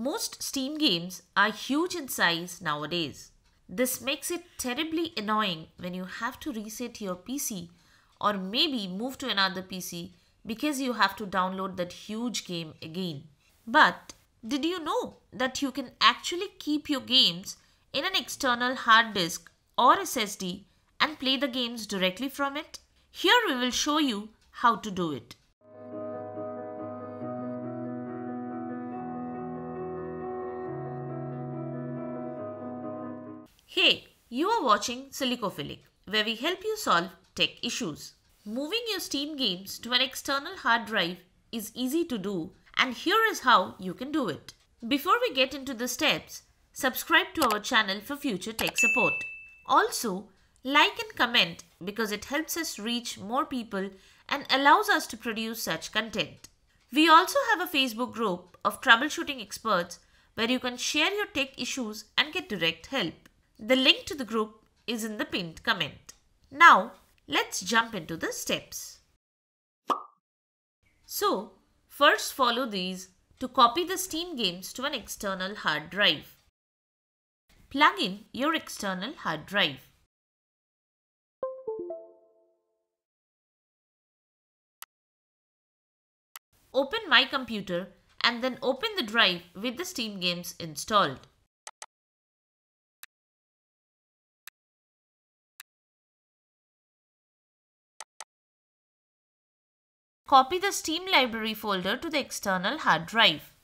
Most Steam games are huge in size nowadays. This makes it terribly annoying when you have to reset your PC or maybe move to another PC because you have to download that huge game again. But did you know that you can actually keep your games in an external hard disk or SSD and play the games directly from it? Here we will show you how to do it. Hey, you are watching Silicophilic, where we help you solve tech issues. Moving your Steam games to an external hard drive is easy to do and here is how you can do it. Before we get into the steps, subscribe to our channel for future tech support. Also, like and comment because it helps us reach more people and allows us to produce such content. We also have a Facebook group of troubleshooting experts where you can share your tech issues and get direct help. The link to the group is in the pinned comment. Now, let's jump into the steps. So, first follow these to copy the Steam games to an external hard drive. Plug in your external hard drive. Open My Computer and then open the drive with the Steam games installed. Copy the Steam library folder to the external hard drive.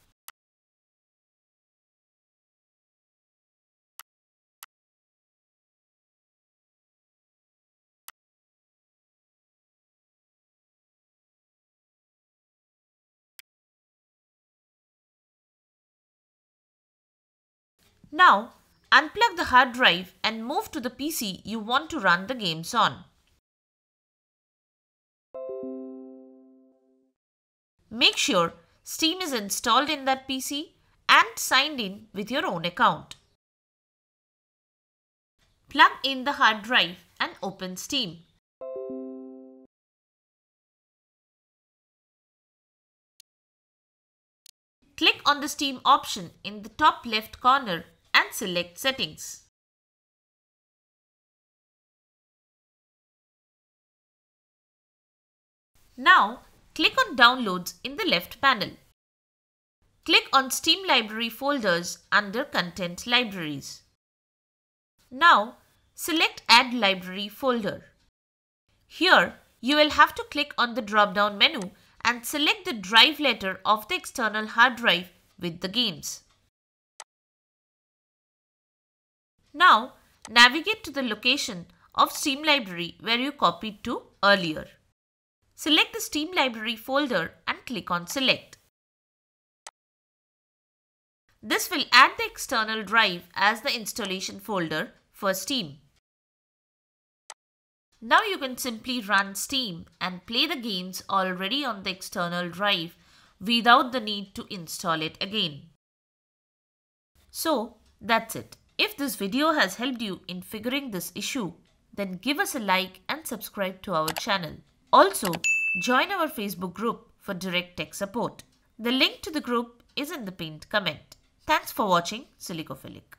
Now, unplug the hard drive and move to the PC you want to run the games on. Make sure Steam is installed in that PC and signed in with your own account. Plug in the hard drive and open Steam. Click on the Steam option in the top left corner and select Settings. Now Click on Downloads in the left panel. Click on Steam Library folders under Content Libraries. Now, select Add Library folder. Here, you will have to click on the drop-down menu and select the drive letter of the external hard drive with the games. Now, navigate to the location of Steam Library where you copied to earlier. Select the Steam Library folder and click on Select. This will add the external drive as the installation folder for Steam. Now you can simply run Steam and play the games already on the external drive without the need to install it again. So that's it. If this video has helped you in figuring this issue, then give us a like and subscribe to our channel. Also, join our Facebook group for direct tech support. The link to the group is in the pinned comment. Thanks for watching Silicophilic.